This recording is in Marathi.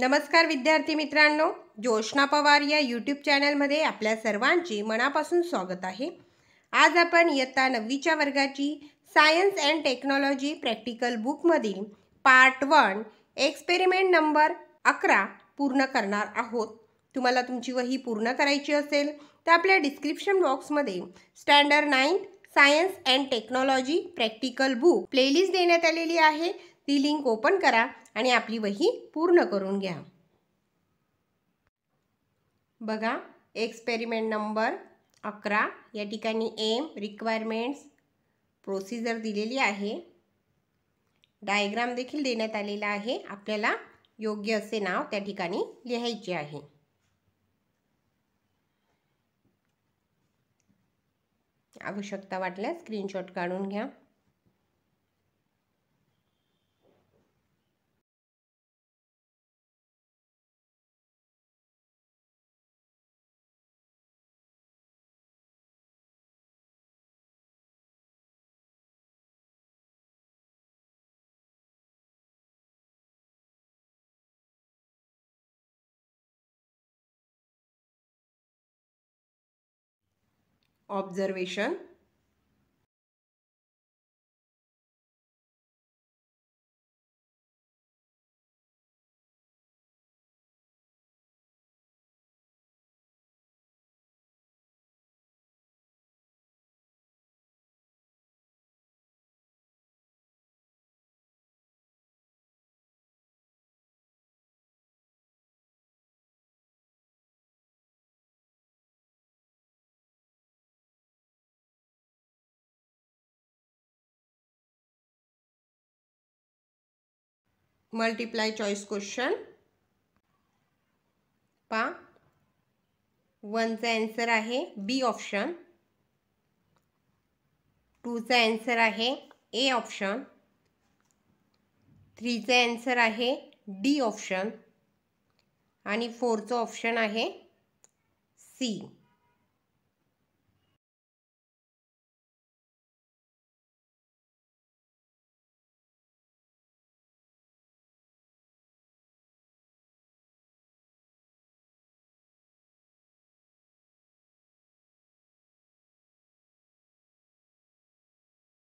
नमस्कार विद्यार्थी मित्रांनो जोशना पवार या यूट्यूब चॅनलमध्ये आपल्या सर्वांचे मनापासून स्वागत आहे. आज आपण इयत्ता नववीच्या वर्गाची सायन्स अँड टेक्नॉलॉजी प्रॅक्टिकल बुकमधील पार्ट वन एक्सपेरिमेंट नंबर अकरा पूर्ण करणार आहोत. तुम्हाला तुमची वही पूर्ण करायची असेल तर आपल्या डिस्क्रिप्शन बॉक्समध्ये standard ninth science and technology practical book playlist देण्यात आलेली आहे. ती लिंक ओपन करा आणि आपली वही पूर्ण करून घ्या. बघा एक्सपेरिमेंट नंबर अकरा या ठिकाणी एम रिक्वायरमेंट्स प्रोसिजर दिलेली आहे. डायग्राम देखील देण्यात आलेला आहे. आपल्याला योग्य असे नाव त्या ठिकाणी लिहायचे आहे. आवश्यकता वाटल्यास स्क्रीनशॉट काढून घ्या. observation. मल्टिप्लाय चॉईस क्वेश्चन पा वनचा ॲन्सर आहे बी ऑप्शन टूचा ॲन्सर आहे ए ऑप्शन थ्रीचा ॲन्सर आहे डी ऑप्शन आणि फोरचं ऑप्शन आहे सी